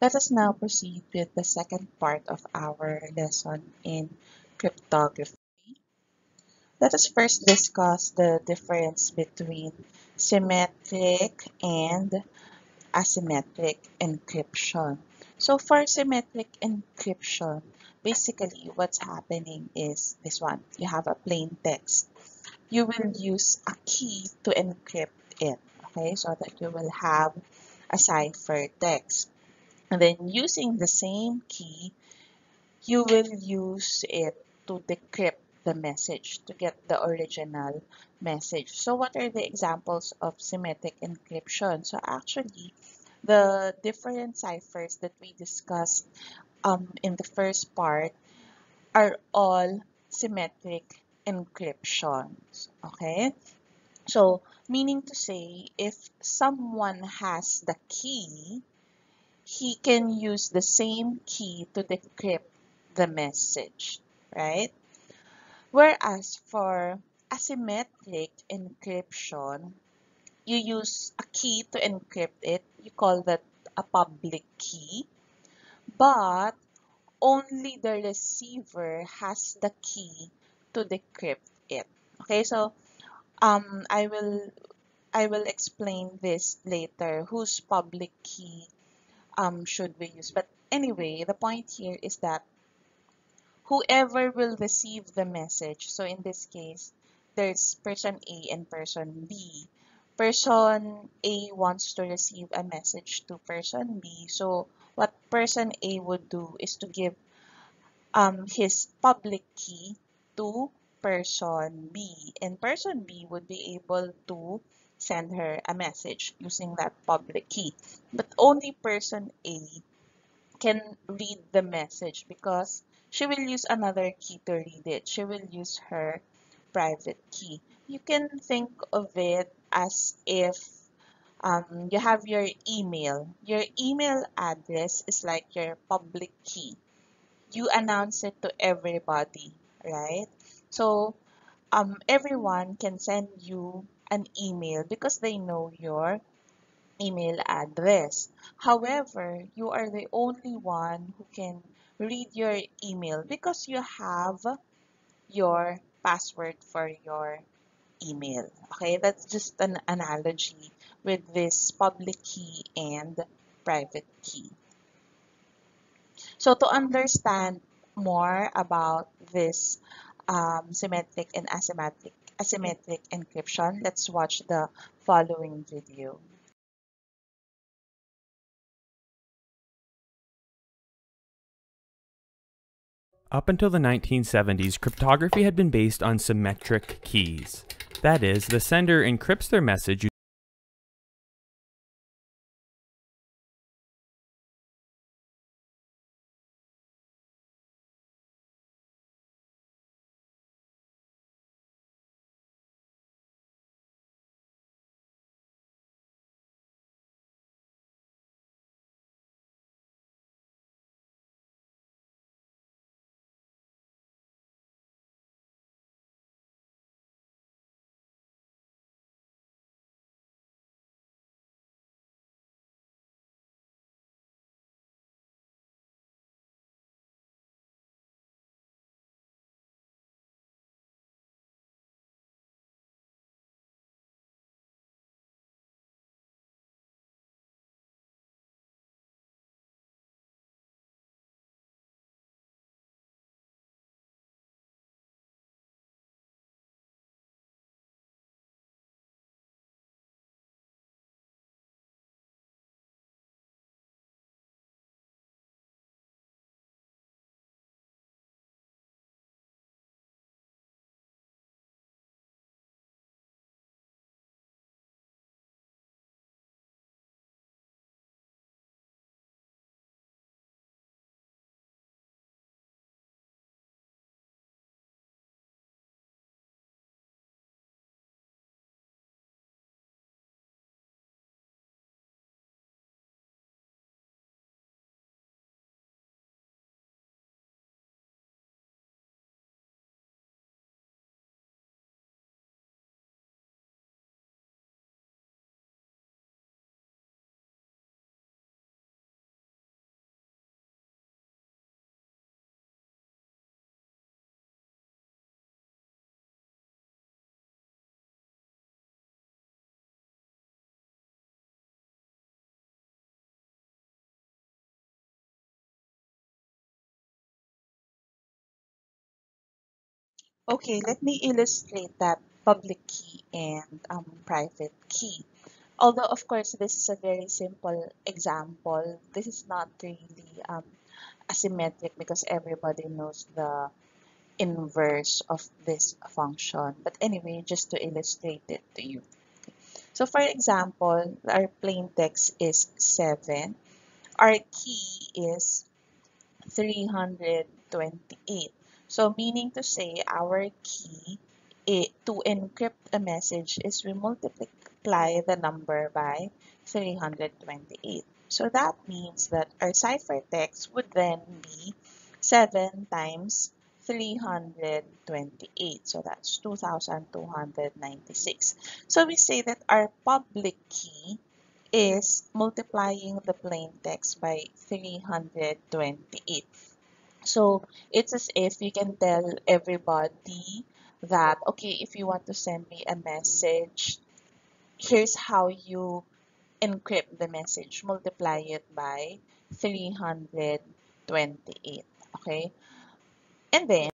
Let us now proceed with the second part of our lesson in cryptography. Let us first discuss the difference between symmetric and asymmetric encryption. So for symmetric encryption, basically what's happening is this one. You have a plain text. You will use a key to encrypt it, okay? So that you will have a cipher text. And then using the same key, you will use it to decrypt the message to get the original message. So what are the examples of symmetric encryption? So actually, the different ciphers that we discussed um, in the first part are all symmetric encryptions, okay? So, meaning to say, if someone has the key, he can use the same key to decrypt the message, right? Whereas for asymmetric encryption, you use a key to encrypt it. You call that a public key. But only the receiver has the key to decrypt it. Okay, so um, I will I will explain this later. Whose public key um, should we use. But anyway, the point here is that whoever will receive the message, so in this case, there's person A and person B. Person A wants to receive a message to person B. So what person A would do is to give um, his public key to person B. And person B would be able to send her a message using that public key. But only person A can read the message because she will use another key to read it. She will use her private key. You can think of it as if um, you have your email. Your email address is like your public key. You announce it to everybody, right? So um, everyone can send you an email because they know your email address. However, you are the only one who can read your email because you have your password for your email. Okay, that's just an analogy with this public key and private key. So to understand more about this um, symmetric and asymmetric asymmetric encryption, let's watch the following video. Up until the 1970s, cryptography had been based on symmetric keys. That is, the sender encrypts their message Okay, let me illustrate that public key and um, private key. Although, of course, this is a very simple example, this is not really um, asymmetric because everybody knows the inverse of this function. But anyway, just to illustrate it to you. So for example, our plain text is 7. Our key is 328. So meaning to say our key it, to encrypt a message is we multiply the number by 328. So that means that our ciphertext would then be 7 times 328. So that's 2,296. So we say that our public key is multiplying the plain text by 328. So it's as if you can tell everybody that, okay, if you want to send me a message, here's how you encrypt the message. Multiply it by 328. Okay? And then,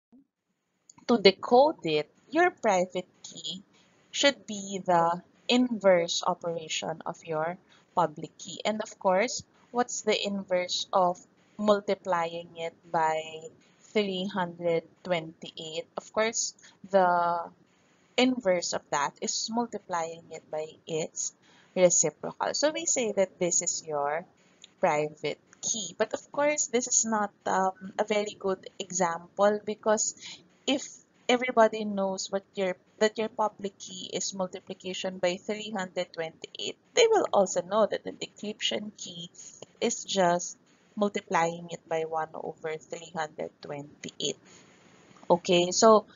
to decode it, your private key should be the inverse operation of your public key. And of course, what's the inverse of multiplying it by 328? Of course, the inverse of that is multiplying it by its reciprocal. So we say that this is your private key. But of course, this is not um, a very good example because if everybody knows what your that your public key is multiplication by 328, they will also know that the decryption key is just multiplying it by 1 over 328. Okay, so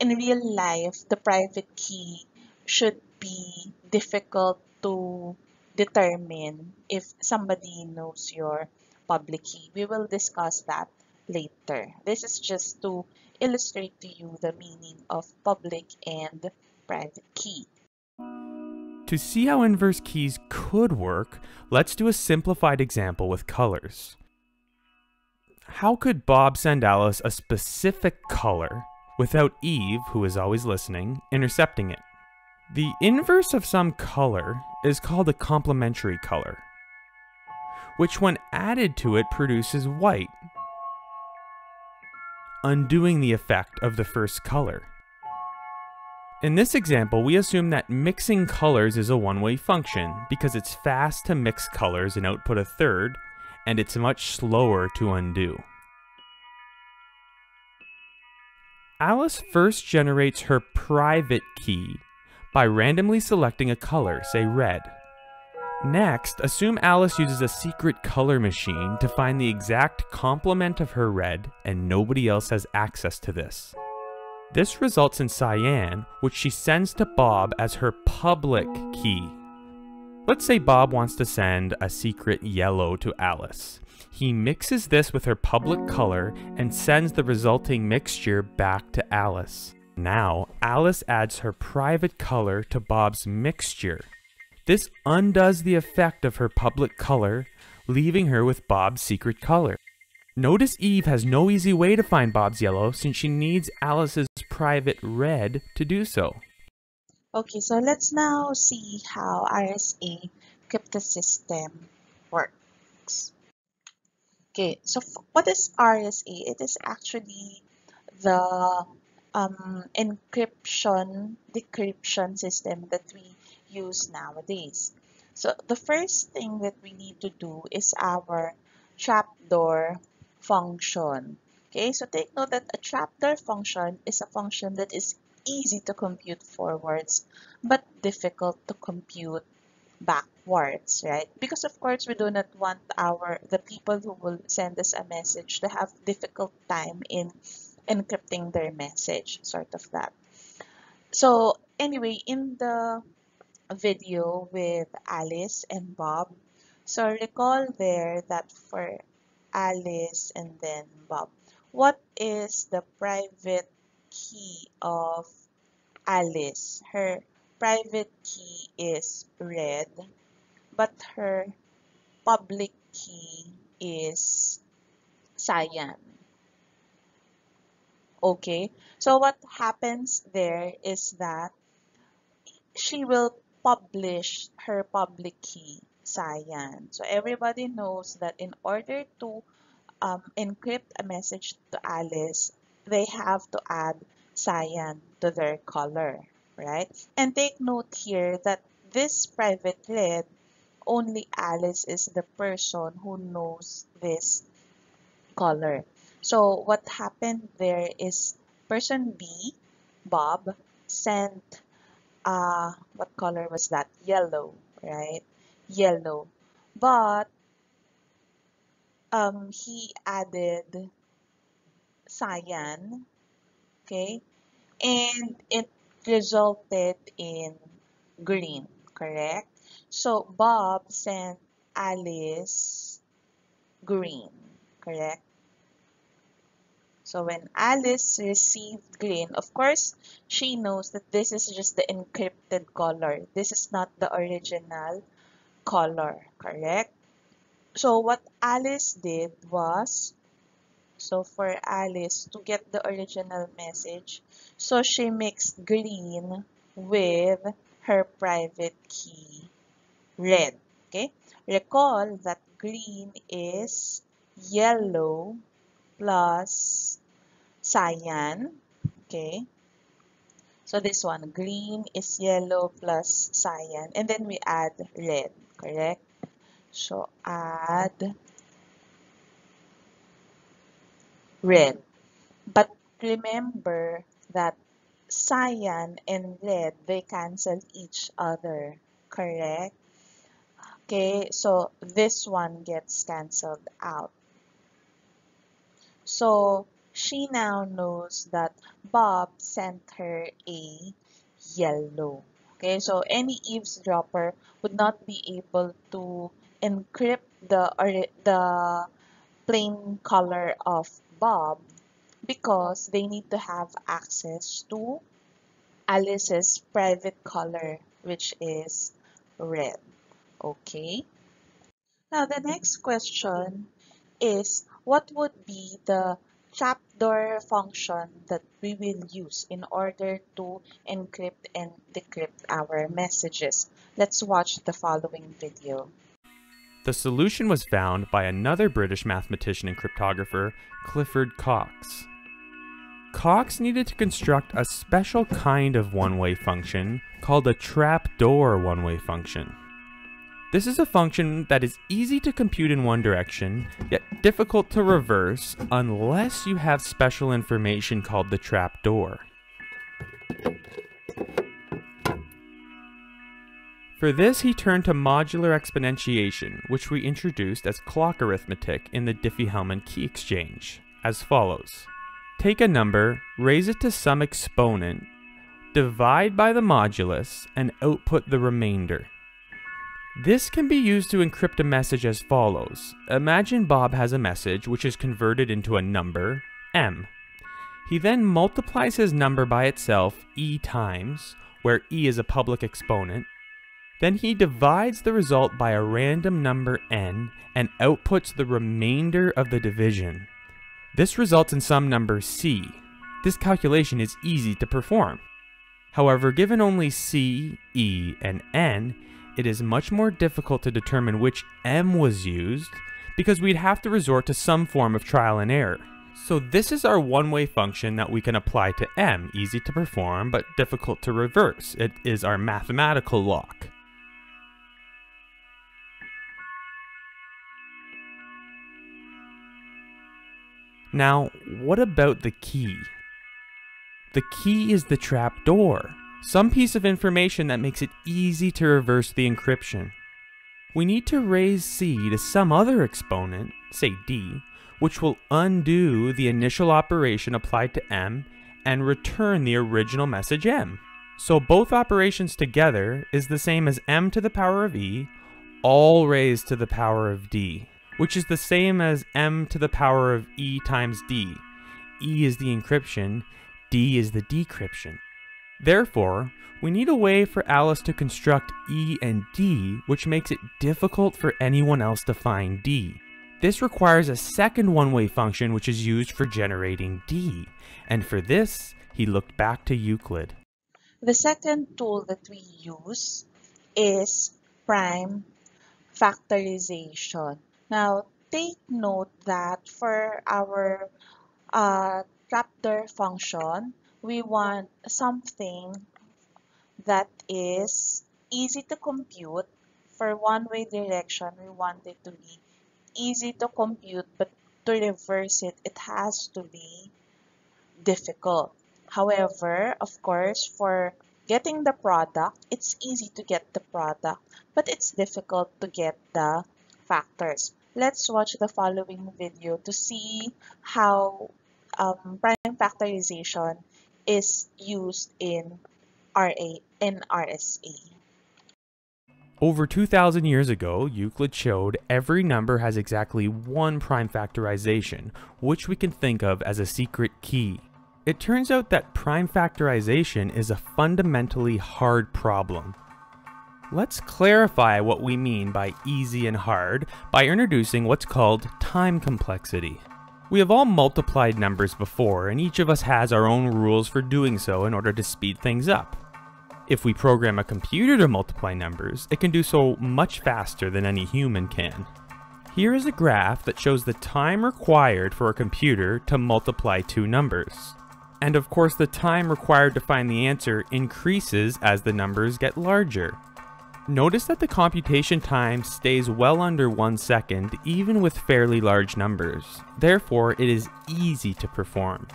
in real life, the private key should be difficult to determine if somebody knows your public key. We will discuss that later. This is just to illustrate to you the meaning of public and private key. To see how inverse keys could work, let's do a simplified example with colors. How could Bob send Alice a specific color without Eve, who is always listening, intercepting it? The inverse of some color is called a complementary color, which when added to it produces white, undoing the effect of the first color. In this example, we assume that mixing colors is a one-way function because it's fast to mix colors and output a third, and it's much slower to undo. Alice first generates her private key by randomly selecting a color, say red. Next, assume Alice uses a secret color machine to find the exact complement of her red and nobody else has access to this. This results in cyan, which she sends to Bob as her public key. Let's say Bob wants to send a secret yellow to Alice. He mixes this with her public color and sends the resulting mixture back to Alice. Now, Alice adds her private color to Bob's mixture this undoes the effect of her public color, leaving her with Bob's secret color. Notice Eve has no easy way to find Bob's yellow since she needs Alice's private red to do so. Okay, so let's now see how RSA cryptosystem works. Okay, so what is RSA? It is actually the um, encryption decryption system that we use nowadays. So the first thing that we need to do is our trapdoor function. Okay, so take note that a trapdoor function is a function that is easy to compute forwards but difficult to compute backwards, right? Because of course we do not want our the people who will send us a message to have difficult time in encrypting their message, sort of that. So anyway, in the video with Alice and Bob. So recall there that for Alice and then Bob, what is the private key of Alice? Her private key is red, but her public key is cyan. Okay, so what happens there is that she will publish her public key, cyan. So everybody knows that in order to um, encrypt a message to Alice, they have to add cyan to their color, right? And take note here that this private red, only Alice is the person who knows this color. So what happened there is person B, Bob, sent, uh, what color was that? Yellow, right? Yellow. But um, he added cyan, okay? And it resulted in green, correct? So Bob sent Alice green, correct? So when Alice received green, of course, she knows that this is just the encrypted color. This is not the original color, correct? So what Alice did was, so for Alice to get the original message, so she mixed green with her private key red, okay? Recall that green is yellow plus cyan. Okay. So this one, green is yellow plus cyan. And then we add red, correct? So add red. But remember that cyan and red, they cancel each other, correct? Okay, so this one gets cancelled out. So she now knows that Bob sent her a yellow. Okay, so any eavesdropper would not be able to encrypt the or the plain color of Bob because they need to have access to Alice's private color, which is red. Okay. Now the next question is what would be the trapdoor function that we will use in order to encrypt and decrypt our messages. Let's watch the following video. The solution was found by another British mathematician and cryptographer, Clifford Cocks. Cocks needed to construct a special kind of one-way function called a trapdoor one-way function. This is a function that is easy to compute in one direction, yet difficult to reverse unless you have special information called the trapdoor. For this, he turned to modular exponentiation, which we introduced as clock arithmetic in the Diffie-Hellman key exchange, as follows. Take a number, raise it to some exponent, divide by the modulus, and output the remainder. This can be used to encrypt a message as follows. Imagine Bob has a message which is converted into a number, m. He then multiplies his number by itself e times, where e is a public exponent. Then he divides the result by a random number n and outputs the remainder of the division. This results in some number c. This calculation is easy to perform. However, given only c, e, and n, it is much more difficult to determine which m was used because we'd have to resort to some form of trial and error. So this is our one-way function that we can apply to m, easy to perform but difficult to reverse. It is our mathematical lock. Now, what about the key? The key is the trapdoor some piece of information that makes it easy to reverse the encryption. We need to raise c to some other exponent, say d, which will undo the initial operation applied to m and return the original message m. So both operations together is the same as m to the power of e, all raised to the power of d, which is the same as m to the power of e times d. e is the encryption, d is the decryption. Therefore, we need a way for Alice to construct E and D which makes it difficult for anyone else to find D. This requires a second one-way function which is used for generating d, and for this, he looked back to Euclid. The second tool that we use is prime factorization. Now, take note that for our uh, trapdoor function, we want something that is easy to compute. For one-way direction, we want it to be easy to compute, but to reverse it, it has to be difficult. However, of course, for getting the product, it's easy to get the product, but it's difficult to get the factors. Let's watch the following video to see how um, prime factorization is used in RA in RSA. Over 2,000 years ago, Euclid showed every number has exactly one prime factorization, which we can think of as a secret key. It turns out that prime factorization is a fundamentally hard problem. Let's clarify what we mean by easy and hard by introducing what's called time complexity. We have all multiplied numbers before, and each of us has our own rules for doing so in order to speed things up. If we program a computer to multiply numbers, it can do so much faster than any human can. Here is a graph that shows the time required for a computer to multiply two numbers. And of course the time required to find the answer increases as the numbers get larger. Notice that the computation time stays well under one second even with fairly large numbers. Therefore, it is easy to perform.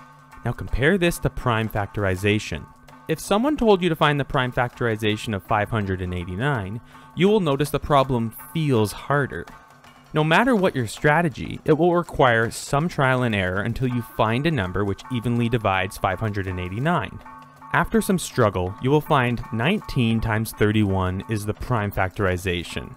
Now compare this to prime factorization. If someone told you to find the prime factorization of 589, you will notice the problem feels harder. No matter what your strategy, it will require some trial and error until you find a number which evenly divides 589. After some struggle, you will find 19 times 31 is the prime factorization.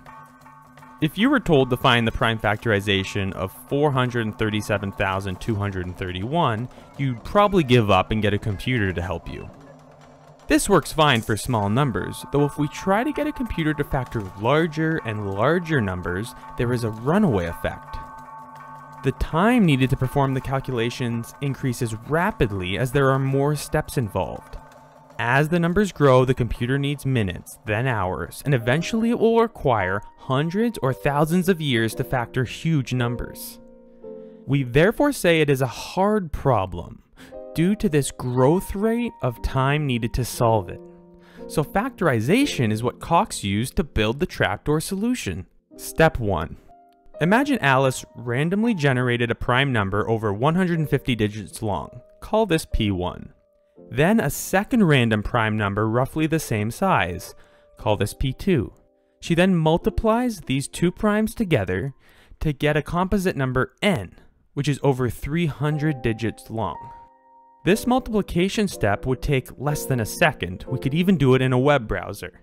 If you were told to find the prime factorization of 437,231, you'd probably give up and get a computer to help you. This works fine for small numbers, though if we try to get a computer to factor larger and larger numbers, there is a runaway effect. The time needed to perform the calculations increases rapidly as there are more steps involved. As the numbers grow, the computer needs minutes, then hours, and eventually it will require hundreds or thousands of years to factor huge numbers. We therefore say it is a hard problem, due to this growth rate of time needed to solve it. So factorization is what Cocks used to build the trapdoor solution. Step 1. Imagine Alice randomly generated a prime number over 150 digits long. Call this P1. Then a second random prime number roughly the same size. Call this P2. She then multiplies these two primes together to get a composite number n, which is over 300 digits long. This multiplication step would take less than a second. We could even do it in a web browser.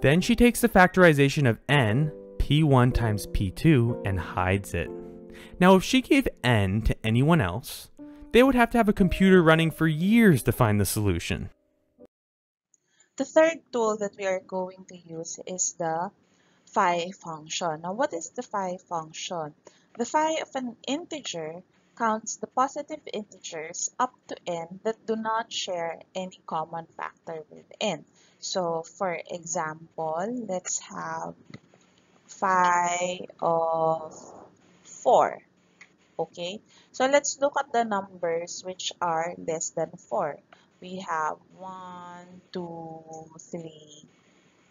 Then she takes the factorization of n, p1 times p2, and hides it. Now if she gave n to anyone else, they would have to have a computer running for years to find the solution. The third tool that we are going to use is the phi function. Now what is the phi function? The phi of an integer counts the positive integers up to n that do not share any common factor with n. So for example, let's have phi of 4. Okay, so let's look at the numbers which are less than 4. We have 1, 2, 3,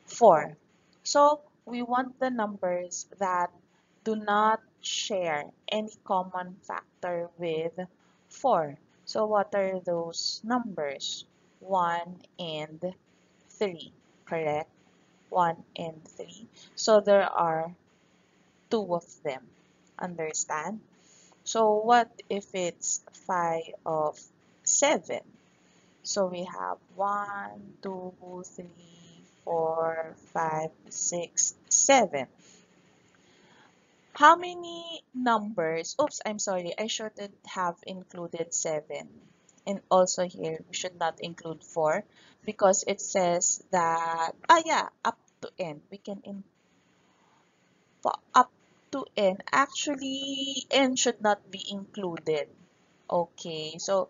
4. So we want the numbers that do not share any common factor with 4. So what are those numbers? 1 and 3, correct? 1 and 3. So there are two of them. Understand? So what if it's phi of 7? So we have 1, 2, 3, 4, 5, 6, 7. How many numbers? Oops, I'm sorry. I should have included 7. And also here, we should not include 4 because it says that, ah yeah, up to n. We can in, up to n, actually n should not be included. Okay, so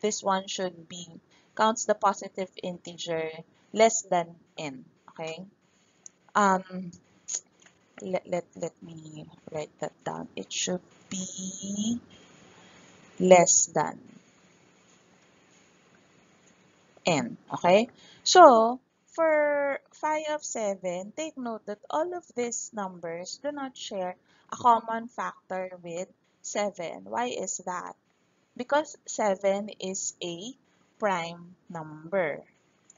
this one should be counts the positive integer less than n. Okay. Um, let, let, let me write that down. It should be less than n. Okay? So, for phi of 7, take note that all of these numbers do not share a common factor with 7. Why is that? Because 7 is a prime number.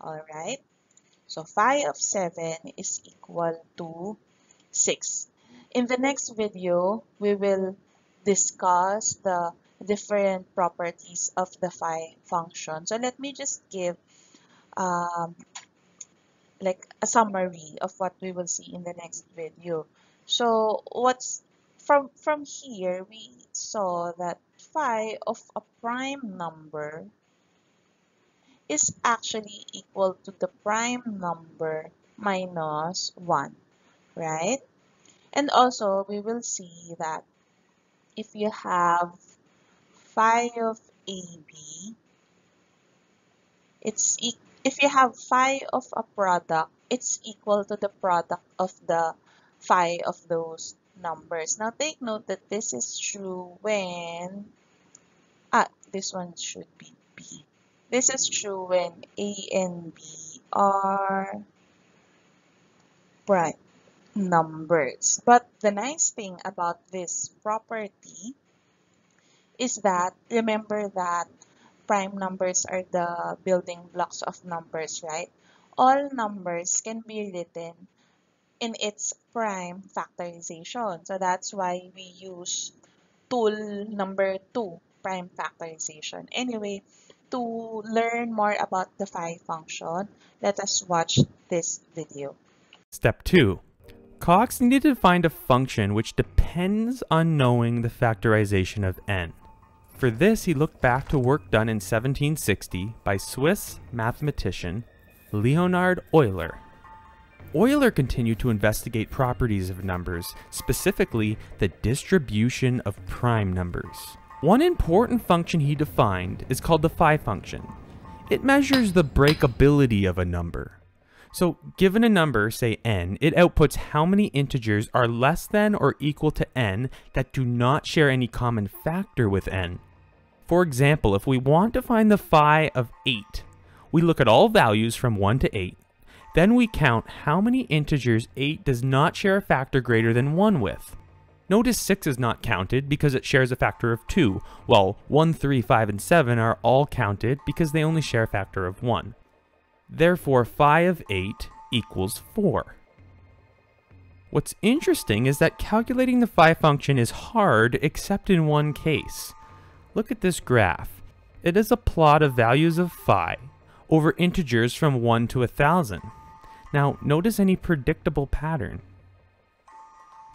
Alright? So, phi of 7 is equal to 6. In the next video, we will discuss the different properties of the phi function. So let me just give um, like a summary of what we will see in the next video. So what's from from here we saw that phi of a prime number is actually equal to the prime number minus 1, right? And also, we will see that if you have phi of AB, it's e if you have phi of a product, it's equal to the product of the phi of those numbers. Now take note that this is true when, ah, this one should be B. This is true when A and B are prime numbers. But the nice thing about this property is that, remember that prime numbers are the building blocks of numbers, right? All numbers can be written in its prime factorization. So that's why we use tool number two, prime factorization. Anyway, to learn more about the phi function, let us watch this video. Step 2. Cocks needed to find a function which depends on knowing the factorization of n. For this, he looked back to work done in 1760 by Swiss mathematician Leonhard Euler. Euler continued to investigate properties of numbers, specifically the distribution of prime numbers. One important function he defined is called the phi function. It measures the breakability of a number. So given a number, say n, it outputs how many integers are less than or equal to n that do not share any common factor with n. For example, if we want to find the phi of 8, we look at all values from 1 to 8. Then we count how many integers 8 does not share a factor greater than 1 with. Notice 6 is not counted because it shares a factor of 2, while 1, 3, 5, and 7 are all counted because they only share a factor of 1. Therefore, phi of 8 equals 4. What's interesting is that calculating the phi function is hard except in one case. Look at this graph. It is a plot of values of phi over integers from 1 to 1000. Now, notice any predictable pattern.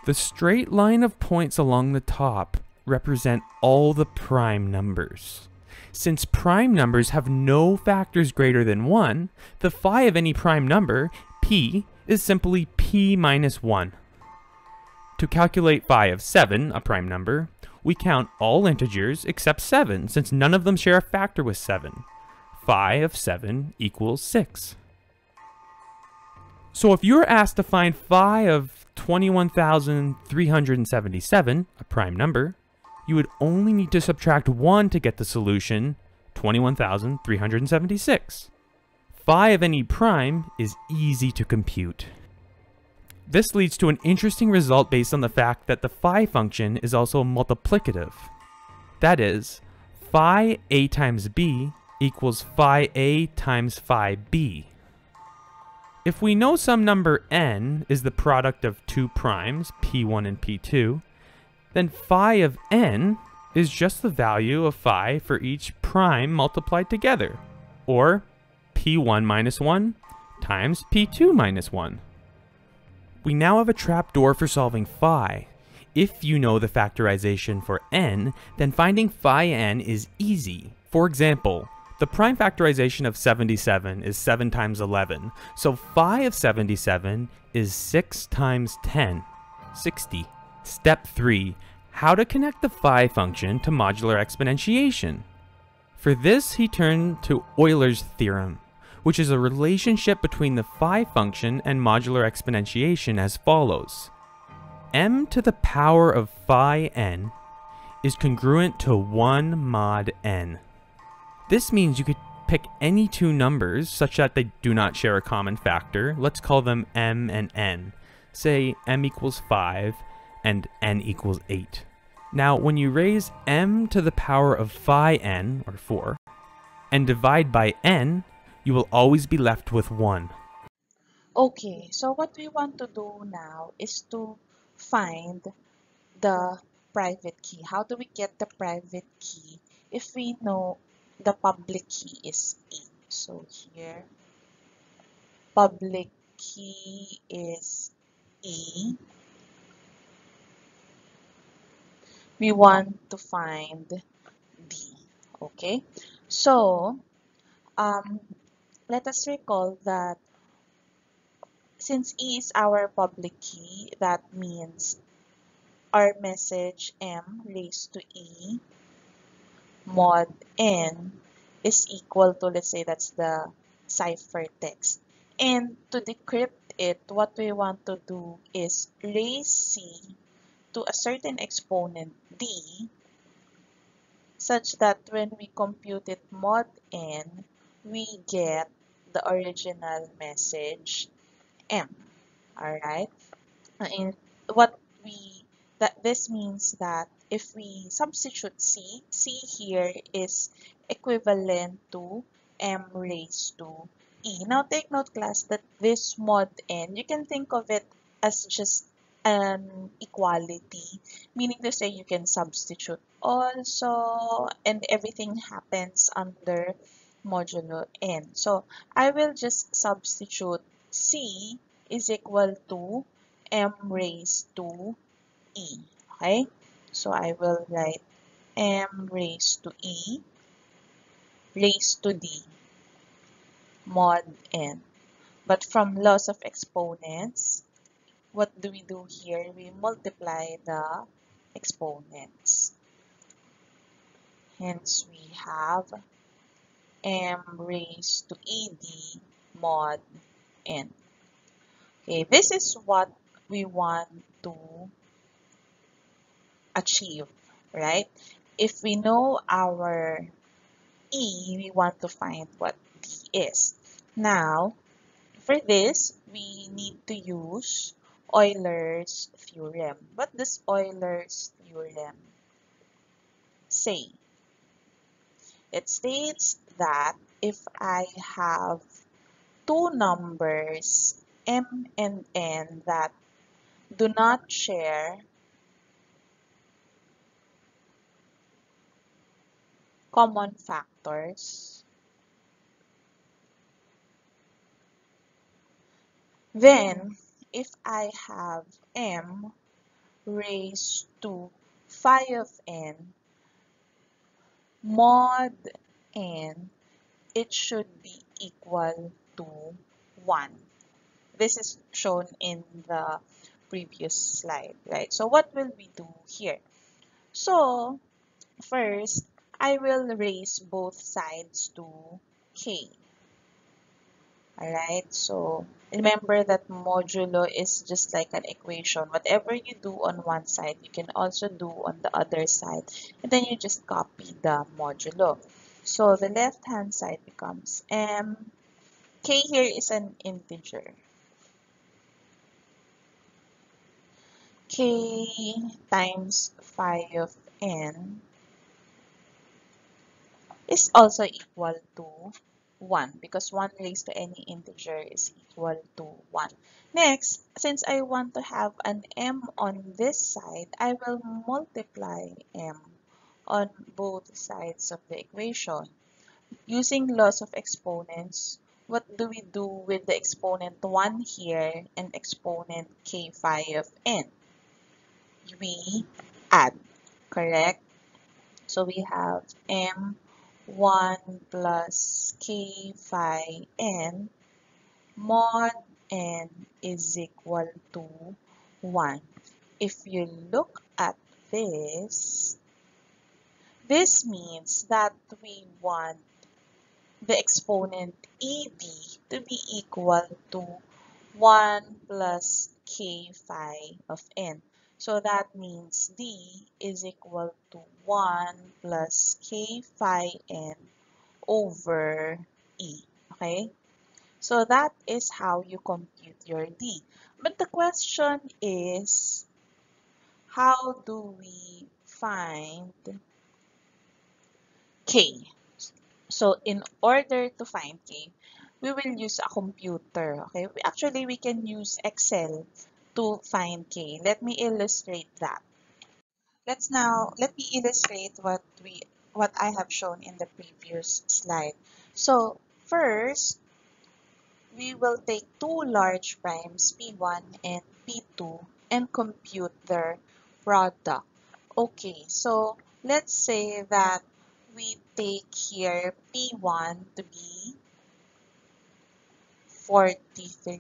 The straight line of points along the top represent all the prime numbers. Since prime numbers have no factors greater than 1, the phi of any prime number, p, is simply p minus 1. To calculate phi of 7, a prime number, we count all integers except 7, since none of them share a factor with 7. Phi of 7 equals 6. So if you're asked to find phi of 21,377, a prime number, you would only need to subtract 1 to get the solution, 21,376. Phi of any prime is easy to compute. This leads to an interesting result based on the fact that the phi function is also multiplicative. That is, phi a times b equals phi a times phi b. If we know some number n is the product of two primes, p1 and p2, then phi of n is just the value of phi for each prime multiplied together, or p1 minus 1 times p2 minus 1. We now have a trapdoor for solving phi. If you know the factorization for n, then finding phi n is easy. For example, the prime factorization of 77 is 7 times 11, so phi of 77 is 6 times 10, 60. Step 3. How to connect the phi function to modular exponentiation. For this, he turned to Euler's theorem, which is a relationship between the phi function and modular exponentiation as follows. m to the power of phi n is congruent to 1 mod n. This means you could pick any two numbers such that they do not share a common factor. Let's call them m and n. Say m equals 5 and n equals 8. Now, when you raise m to the power of phi n, or 4, and divide by n, you will always be left with 1. Okay, so what we want to do now is to find the private key. How do we get the private key if we know the public key is 8? So here, public key is E we want to find D. Okay, so um, let us recall that since E is our public key, that means our message M raised to E mod N is equal to, let's say that's the ciphertext. And to decrypt it, what we want to do is raise C to a certain exponent d such that when we compute it mod n, we get the original message m. Alright? And what we that this means that if we substitute c, c here is equivalent to m raised to e. Now take note class that this mod n, you can think of it as just an equality, meaning to say you can substitute also and everything happens under modulo n. So I will just substitute c is equal to m raised to e. Okay, so I will write m raised to e raised to d mod n. But from laws of exponents, what do we do here? We multiply the exponents. Hence, we have m raised to ed mod n. Okay, this is what we want to achieve, right? If we know our e, we want to find what d is. Now, for this, we need to use Euler's theorem. What does Euler's theorem say? It states that if I have two numbers m and n that do not share common factors, then if I have m raised to phi of n mod n, it should be equal to 1. This is shown in the previous slide, right? So what will we do here? So first, I will raise both sides to k. Alright, so remember that modulo is just like an equation. Whatever you do on one side, you can also do on the other side. And then you just copy the modulo. So the left hand side becomes m. k here is an integer. k times phi of n is also equal to 1 because 1 raised to any integer is equal to 1. Next, since I want to have an m on this side, I will multiply m on both sides of the equation. Using laws of exponents, what do we do with the exponent 1 here and exponent k phi of n? We add, correct? So we have m 1 plus k phi n mod n is equal to 1. if you look at this, this means that we want the exponent ED to be equal to 1 plus k phi of n. So that means D is equal to 1 plus k phi n over E. Okay? So that is how you compute your D. But the question is, how do we find K? So in order to find K, we will use a computer. Okay, actually we can use Excel to find K. Let me illustrate that. Let's now let me illustrate what we what I have shown in the previous slide. So first, we will take two large primes P1 and P2 and compute their product. Okay, so let's say that we take here P1 to be 43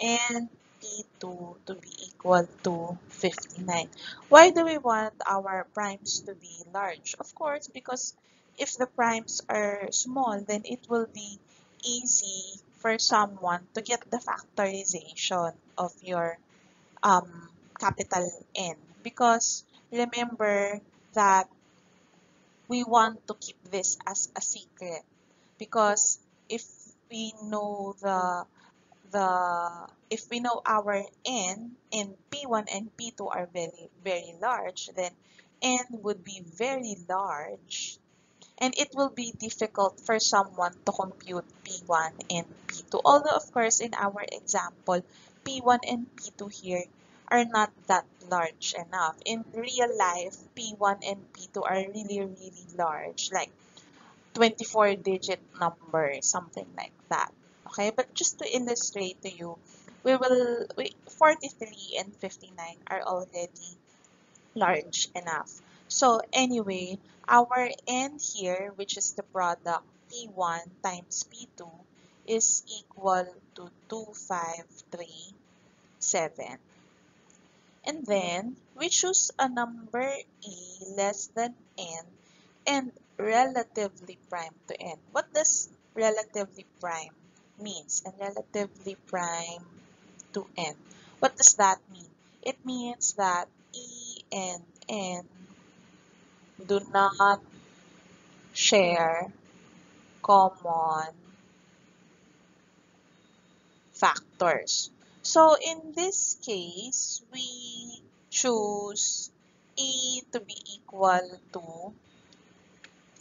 and P2 to be equal to 59. Why do we want our primes to be large? Of course, because if the primes are small, then it will be easy for someone to get the factorization of your um, capital N. Because remember that we want to keep this as a secret. Because if we know the the if we know our n and p1 and p2 are very very large then n would be very large. And it will be difficult for someone to compute p1 and p2 although of course in our example p1 and p2 here are not that large enough. In real life p1 and p2 are really really large like 24 digit number, something like that. Okay, but just to illustrate to you, we will, we, 43 and 59 are already large enough. So anyway, our n here, which is the product P1 times P2, is equal to 2537. And then, we choose a number e less than n and relatively prime to n. What does relatively prime means? And relatively prime to n. What does that mean? It means that e and n do not share common factors. So in this case, we choose e to be equal to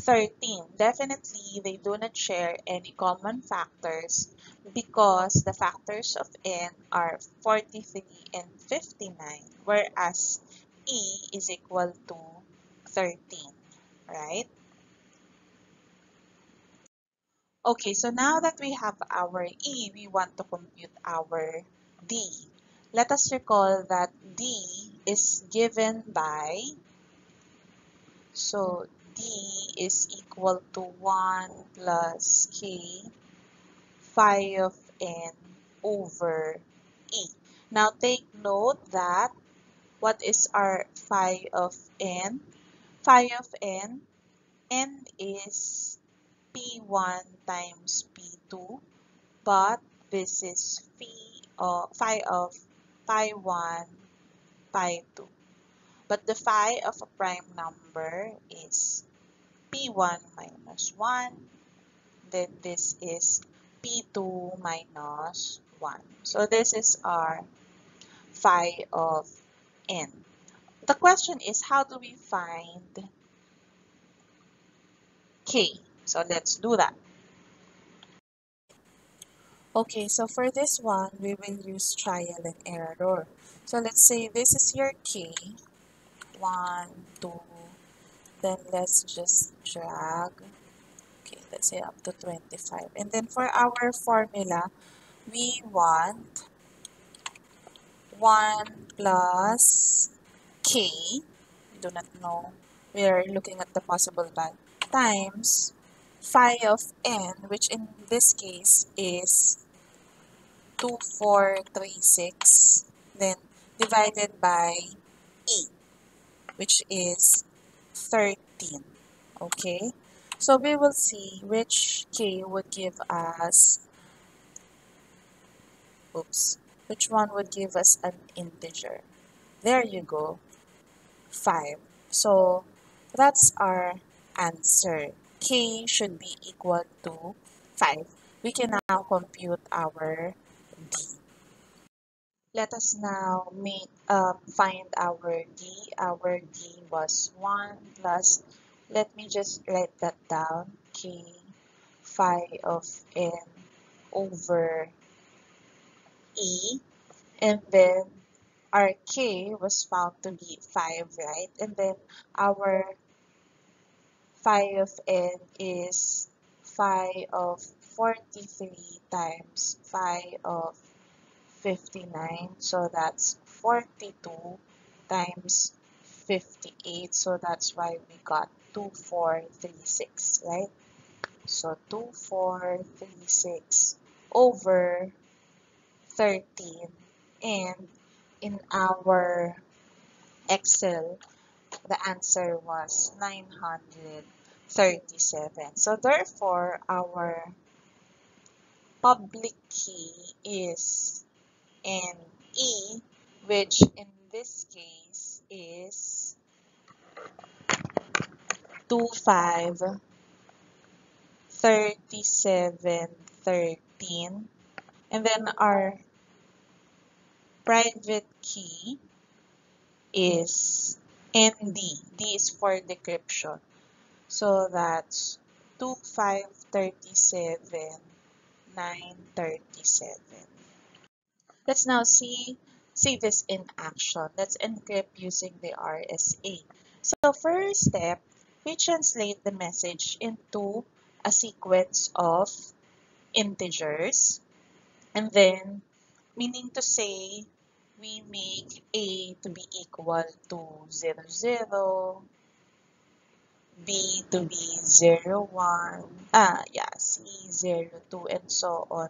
13. Definitely, they do not share any common factors because the factors of n are 43 and 59, whereas e is equal to 13, right? Okay, so now that we have our e, we want to compute our d. Let us recall that d is given by, so d is equal to 1 plus k phi of n over e. Now take note that what is our phi of n? Phi of n, n is p1 times p2, but this is phi uh, of, phi of pi 1, pi 2. But the phi of a prime number is p1 minus 1. Then this is p2 minus 1. So this is our phi of n. The question is how do we find k? So let's do that. Okay, so for this one, we will use trial and error. So let's say this is your k. 1, 2, then let's just drag. Okay let's say up to 25 and then for our formula we want 1 plus k. I do not know. We are looking at the possible value. Times phi of n which in this case is 2436 then divided by 8, which is 13. Okay? So we will see which k would give us, oops, which one would give us an integer. There you go, 5. So that's our answer. k should be equal to 5. We can now compute our d. Let us now make um, find our d. Our d was 1 plus, let me just write that down, k phi of n over e. And then our k was found to be 5, right? And then our phi of n is phi of 43 times phi of 59. So that's 42 times 58. So that's why we got 2436, right? So 2436 over 13. And in our Excel, the answer was 937. So therefore, our public key is NE, which in this case is 25 37 13 and then our private key is ND. D is for decryption. So that's 2537 937. Let's now see see this in action. Let's encrypt using the RSA. So first step, we translate the message into a sequence of integers. And then meaning to say we make A to be equal to 0, 0, B to be 0, 1, ah, yeah, C 0, 2, and so on.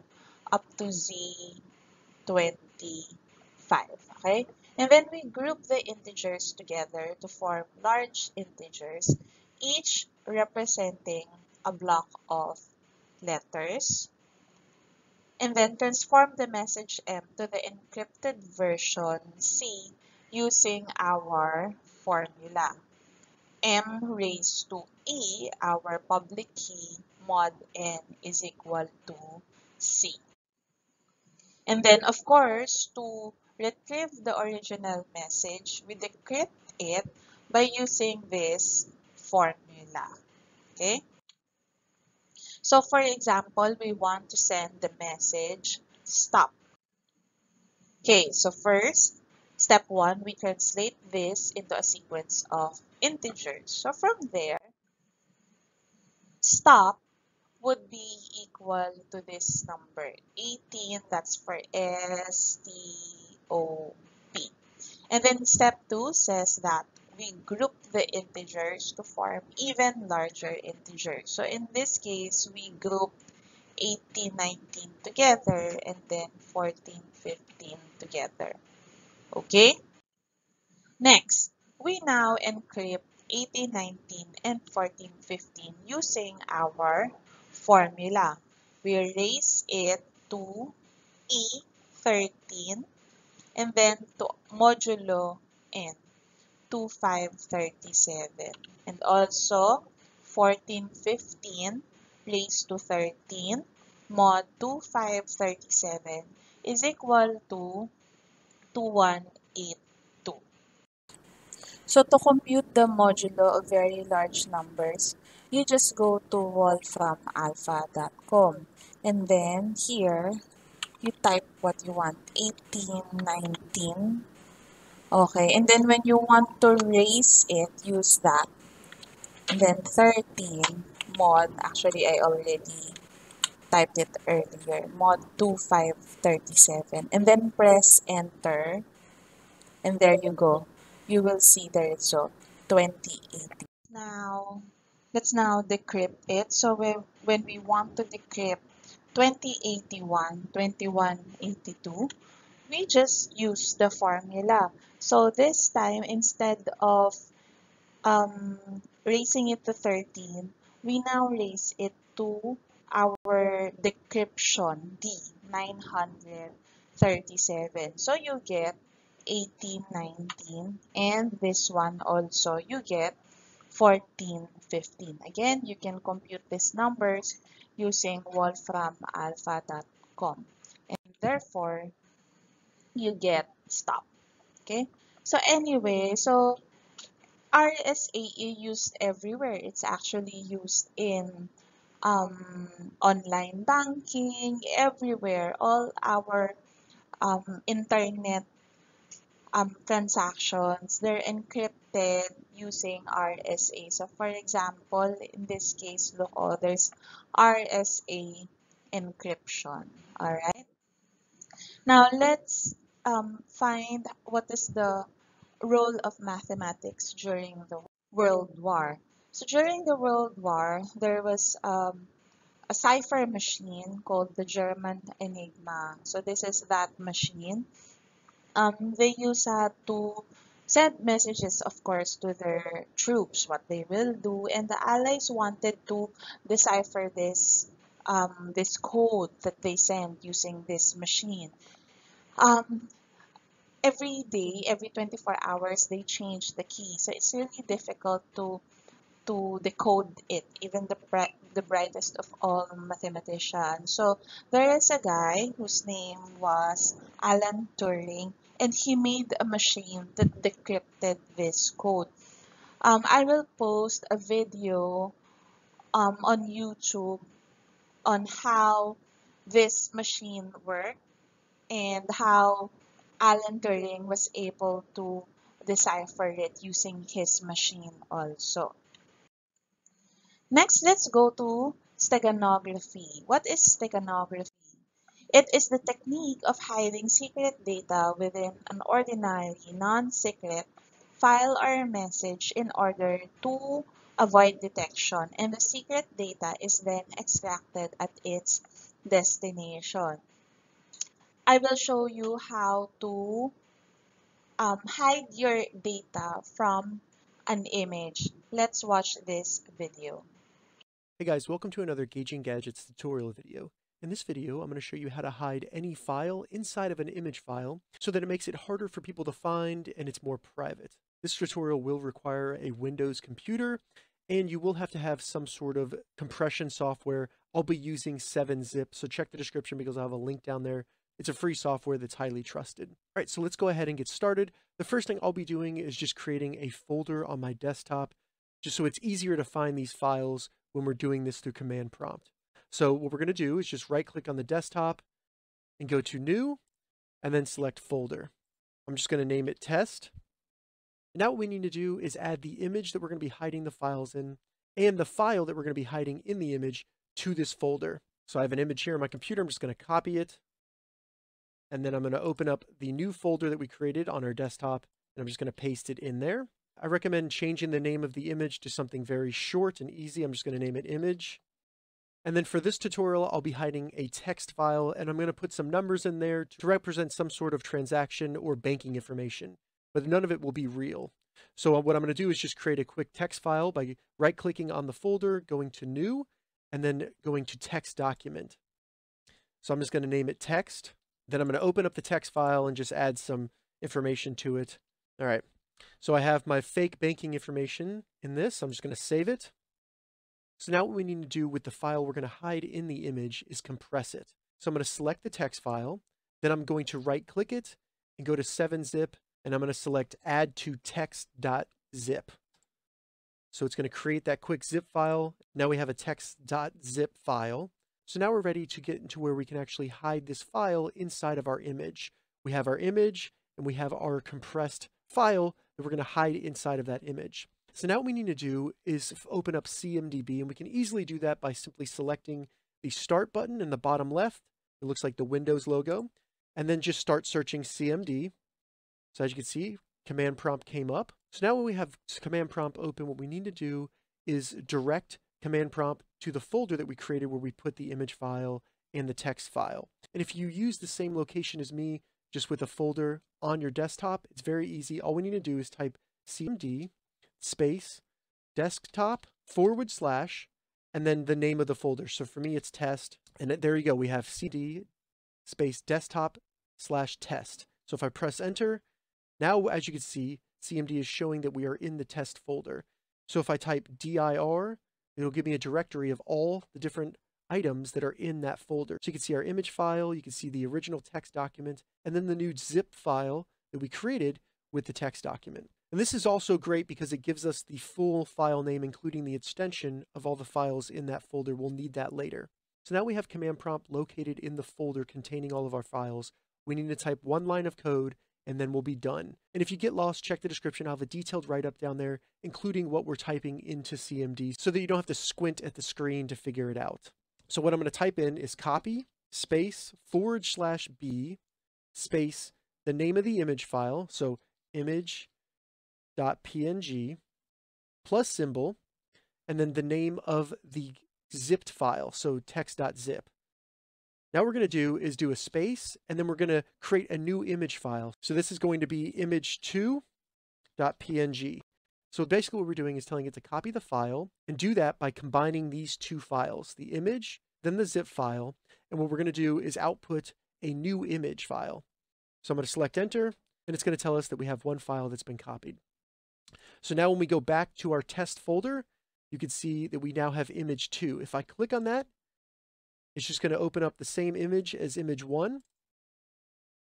Up to Z 25, okay? And then we group the integers together to form large integers, each representing a block of letters and then transform the message M to the encrypted version C using our formula. M raised to E, our public key, mod N is equal to C. And then, of course, to retrieve the original message, we decrypt it by using this formula. Okay? So for example, we want to send the message stop. Okay, so first, step one, we translate this into a sequence of integers. So from there, stop would be equal to this number 18, that's for S, T, O, P. And then step two says that we group the integers to form even larger integers. So in this case, we group 18, 19 together and then 14, 15 together. Okay? Next, we now encrypt 18, 19, and 14, 15 using our formula. We raise it to E13 and then to modulo N. 2537 and also 1415 raised to 13 mod 2537 is equal to 2182. So to compute the modulo of very large numbers, you just go to wolframalpha.com and then here you type what you want 18, 19, Okay, and then when you want to raise it, use that. And then 13 mod, actually I already typed it earlier, mod 2537. And then press enter. And there you go. You will see the result, 2080. Now, let's now decrypt it. So when, when we want to decrypt 2081, 2182, we just use the formula. So this time, instead of um, raising it to 13, we now raise it to our decryption D, 937. So you get 1819 and this one also you get 1415. Again, you can compute these numbers using wolframalpha.com and therefore you get stop. Okay, so anyway, so RSA is used everywhere. It's actually used in um, online banking, everywhere. All our um, internet um, transactions, they're encrypted using RSA. So for example, in this case, look, oh, there's RSA encryption. All right. Now let's um, find what is the role of mathematics during the World War. So during the World War, there was um, a cipher machine called the German Enigma. So this is that machine. Um, they use that to send messages, of course, to their troops, what they will do. And the Allies wanted to decipher this um, this code that they send using this machine. Um, every day, every 24 hours, they change the key. So it's really difficult to to decode it, even the the brightest of all mathematicians. So there is a guy whose name was Alan Turing, and he made a machine that decrypted this code. Um, I will post a video um, on YouTube on how this machine worked and how Alan Turing was able to decipher it using his machine also. Next, let's go to steganography. What is steganography? It is the technique of hiding secret data within an ordinary non-secret file or message in order to avoid detection and the secret data is then extracted at its destination. I will show you how to um, hide your data from an image. Let's watch this video. Hey guys, welcome to another Gauging Gadgets tutorial video. In this video, I'm going to show you how to hide any file inside of an image file so that it makes it harder for people to find and it's more private. This tutorial will require a Windows computer and you will have to have some sort of compression software. I'll be using 7-zip, so check the description because I'll have a link down there it's a free software that's highly trusted. All right, so let's go ahead and get started. The first thing I'll be doing is just creating a folder on my desktop, just so it's easier to find these files when we're doing this through command prompt. So what we're going to do is just right click on the desktop and go to new and then select folder. I'm just going to name it test. now what we need to do is add the image that we're going to be hiding the files in and the file that we're going to be hiding in the image to this folder. So I have an image here on my computer. I'm just going to copy it and then I'm going to open up the new folder that we created on our desktop, and I'm just going to paste it in there. I recommend changing the name of the image to something very short and easy. I'm just going to name it image. And then for this tutorial, I'll be hiding a text file, and I'm going to put some numbers in there to represent some sort of transaction or banking information, but none of it will be real. So uh, what I'm going to do is just create a quick text file by right-clicking on the folder, going to New, and then going to Text Document. So I'm just going to name it Text. Then I'm going to open up the text file and just add some information to it. All right. So I have my fake banking information in this. I'm just going to save it. So now what we need to do with the file we're going to hide in the image is compress it. So I'm going to select the text file. Then I'm going to right click it and go to 7-zip and I'm going to select add to text.zip. So it's going to create that quick zip file. Now we have a text.zip file. So now we're ready to get into where we can actually hide this file inside of our image. We have our image and we have our compressed file that we're going to hide inside of that image. So now what we need to do is open up CMDB and we can easily do that by simply selecting the start button in the bottom left. It looks like the Windows logo and then just start searching CMD. So as you can see, command prompt came up. So now when we have command prompt open, what we need to do is direct command prompt to the folder that we created where we put the image file and the text file. And if you use the same location as me just with a folder on your desktop. It's very easy. All we need to do is type cmd space desktop forward slash and then the name of the folder. So for me, it's test. And there you go. We have cd space desktop slash test. So if I press enter, now as you can see, CMD is showing that we are in the test folder. So if I type dir, it'll give me a directory of all the different items that are in that folder. So you can see our image file, you can see the original text document, and then the new zip file that we created with the text document. And this is also great because it gives us the full file name, including the extension of all the files in that folder. We'll need that later. So now we have command prompt located in the folder containing all of our files. We need to type one line of code and then we'll be done. And if you get lost, check the description. I'll have a detailed write-up down there, including what we're typing into CMD so that you don't have to squint at the screen to figure it out. So what I'm going to type in is copy space forward slash B space the name of the image file. So image.png plus symbol and then the name of the zipped file. So text.zip. Now we're going to do is do a space and then we're going to create a new image file. So this is going to be image2.png. So basically what we're doing is telling it to copy the file and do that by combining these two files, the image, then the zip file. And what we're going to do is output a new image file. So I'm going to select enter and it's going to tell us that we have one file that's been copied. So now when we go back to our test folder, you can see that we now have image 2. If I click on that, it's just going to open up the same image as image 1.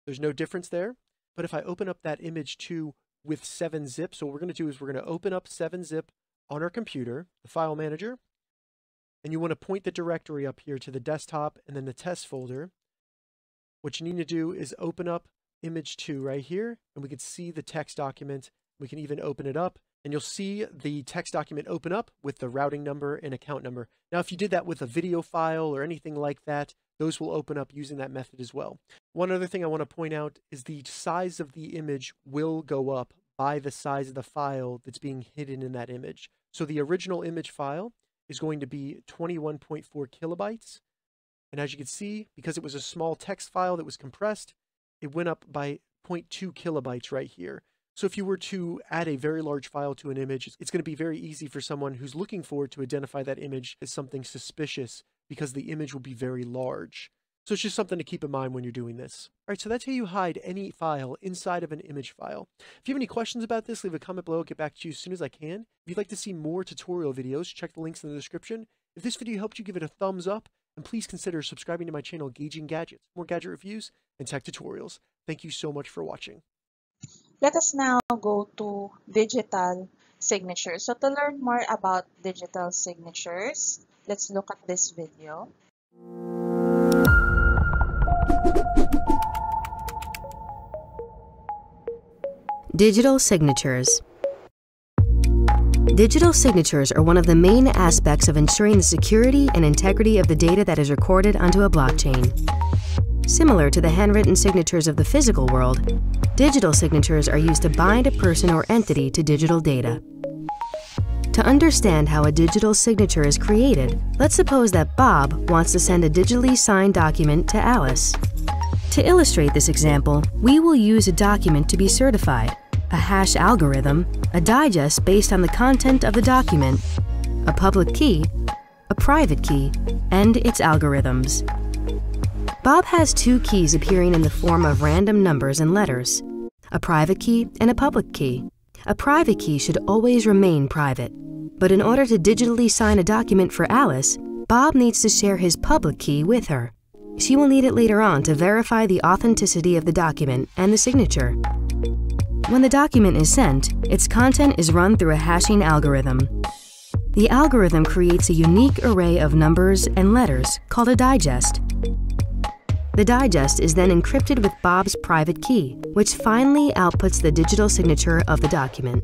There's no difference there. But if I open up that image 2 with 7-zip, so what we're going to do is we're going to open up 7-zip on our computer, the file manager, and you want to point the directory up here to the desktop and then the test folder. What you need to do is open up image 2 right here, and we can see the text document. We can even open it up and you'll see the text document open up with the routing number and account number. Now, if you did that with a video file or anything like that, those will open up using that method as well. One other thing I want to point out is the size of the image will go up by the size of the file that's being hidden in that image. So the original image file is going to be 21.4 kilobytes. And as you can see, because it was a small text file that was compressed, it went up by 0.2 kilobytes right here. So if you were to add a very large file to an image, it's going to be very easy for someone who's looking for it to identify that image as something suspicious because the image will be very large. So it's just something to keep in mind when you're doing this. All right, so that's how you hide any file inside of an image file. If you have any questions about this, leave a comment below. I'll get back to you as soon as I can. If you'd like to see more tutorial videos, check the links in the description. If this video helped you, give it a thumbs up, and please consider subscribing to my channel, Gauging Gadgets, more gadget reviews and tech tutorials. Thank you so much for watching. Let us now go to digital signatures. So to learn more about digital signatures, let's look at this video. Digital signatures. Digital signatures are one of the main aspects of ensuring the security and integrity of the data that is recorded onto a blockchain. Similar to the handwritten signatures of the physical world, digital signatures are used to bind a person or entity to digital data. To understand how a digital signature is created, let's suppose that Bob wants to send a digitally signed document to Alice. To illustrate this example, we will use a document to be certified, a hash algorithm, a digest based on the content of the document, a public key, a private key, and its algorithms. Bob has two keys appearing in the form of random numbers and letters, a private key and a public key. A private key should always remain private, but in order to digitally sign a document for Alice, Bob needs to share his public key with her. She will need it later on to verify the authenticity of the document and the signature. When the document is sent, its content is run through a hashing algorithm. The algorithm creates a unique array of numbers and letters called a digest. The digest is then encrypted with Bob's private key, which finally outputs the digital signature of the document.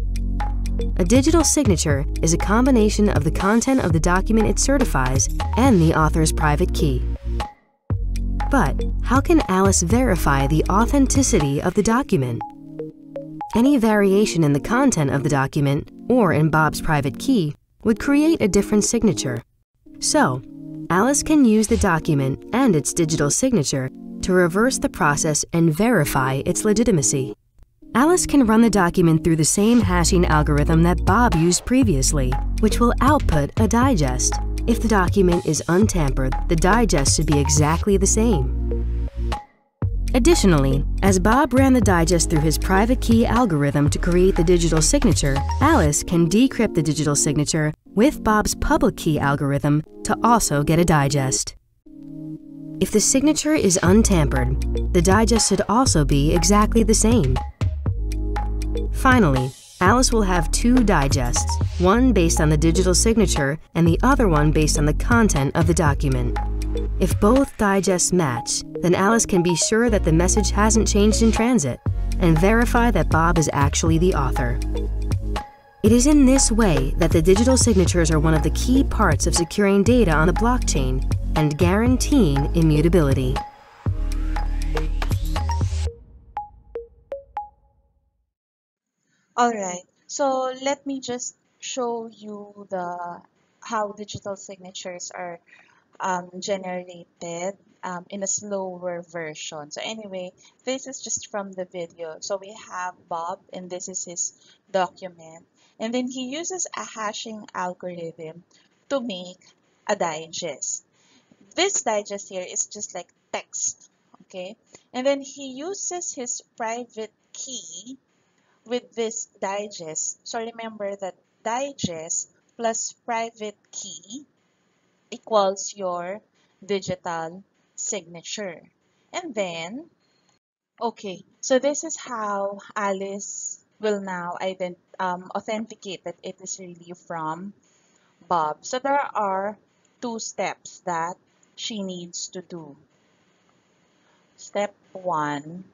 A digital signature is a combination of the content of the document it certifies and the author's private key. But how can Alice verify the authenticity of the document? Any variation in the content of the document or in Bob's private key would create a different signature. So, Alice can use the document and its digital signature to reverse the process and verify its legitimacy. Alice can run the document through the same hashing algorithm that Bob used previously, which will output a digest. If the document is untampered, the digest should be exactly the same. Additionally, as Bob ran the digest through his private key algorithm to create the digital signature, Alice can decrypt the digital signature with Bob's public key algorithm to also get a digest. If the signature is untampered, the digest should also be exactly the same. Finally, Alice will have two digests, one based on the digital signature and the other one based on the content of the document. If both digests match, then Alice can be sure that the message hasn't changed in transit and verify that Bob is actually the author. It is in this way that the digital signatures are one of the key parts of securing data on the blockchain and guaranteeing immutability. All right, so let me just show you the how digital signatures are um, generated um, in a slower version. So anyway, this is just from the video. So we have Bob and this is his document. And then he uses a hashing algorithm to make a digest. This digest here is just like text, okay? And then he uses his private key with this digest. So remember that digest plus private key equals your digital signature. And then, okay, so this is how Alice will now ident um, authenticate that it is really from Bob. So there are two steps that she needs to do. Step one,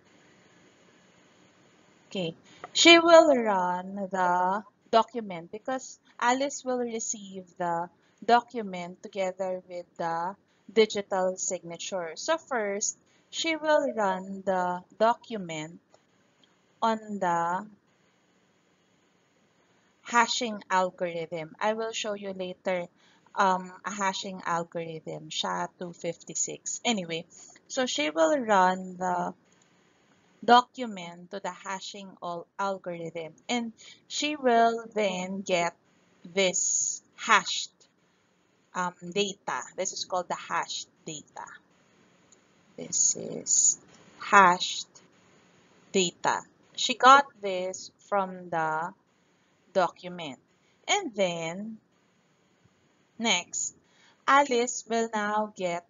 okay, she will run the document because Alice will receive the document together with the digital signature. So first, she will run the document on the hashing algorithm. I will show you later um, a hashing algorithm, SHA-256. Anyway, so she will run the document to the hashing algorithm and she will then get this hashed um, data. This is called the hashed data. This is hashed data. She got this from the document. And then, next, Alice will now get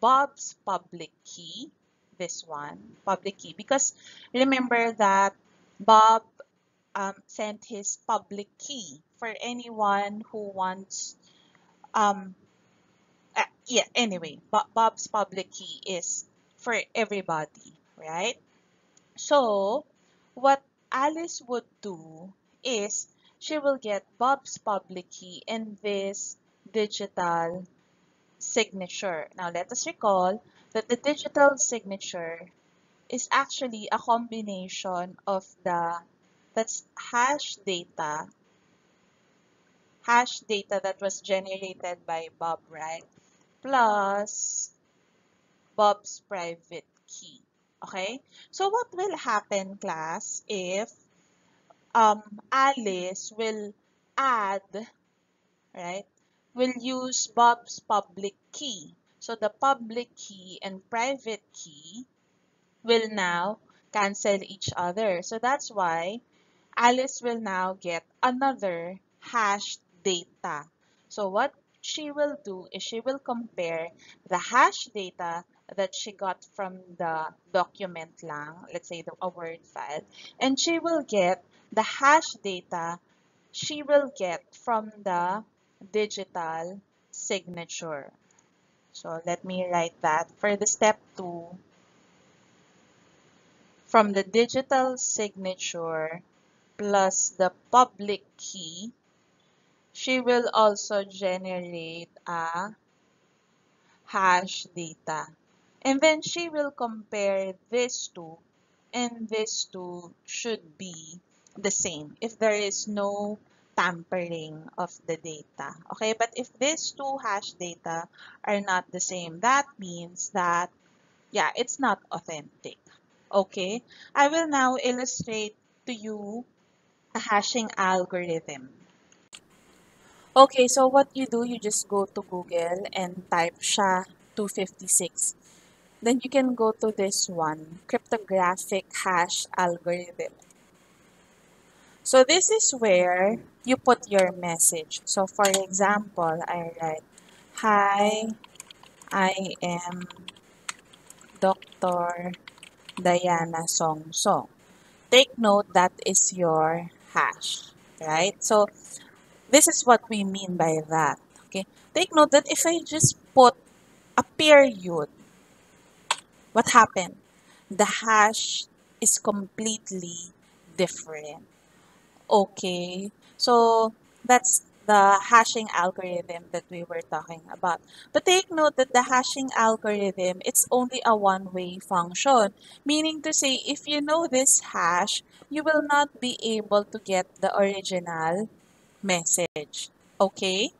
Bob's public key this one, public key, because remember that Bob um, sent his public key for anyone who wants, um, uh, yeah, anyway, Bob's public key is for everybody, right? So, what Alice would do is she will get Bob's public key and this digital signature. Now, let us recall that the digital signature is actually a combination of the that's hash data hash data that was generated by Bob right plus Bob's private key okay so what will happen class if um, Alice will add right will use Bob's public key so the public key and private key will now cancel each other. So that's why Alice will now get another hash data. So what she will do is she will compare the hash data that she got from the document lang, let's say the, a Word file, and she will get the hash data she will get from the digital signature. So let me write that for the step two. From the digital signature plus the public key, she will also generate a hash data. And then she will compare these two and these two should be the same if there is no tampering of the data. Okay, but if these two hash data are not the same, that means that yeah, it's not authentic. Okay, I will now illustrate to you a hashing algorithm. Okay, so what you do, you just go to Google and type SHA-256. Then you can go to this one, cryptographic hash algorithm. So this is where you put your message. So for example, I write, Hi, I am Dr. Diana Song Song. Take note that is your hash, right? So this is what we mean by that, okay? Take note that if I just put a period, what happened? The hash is completely different. Okay, so that's the hashing algorithm that we were talking about. But take note that the hashing algorithm, it's only a one-way function, meaning to say if you know this hash, you will not be able to get the original message. Okay?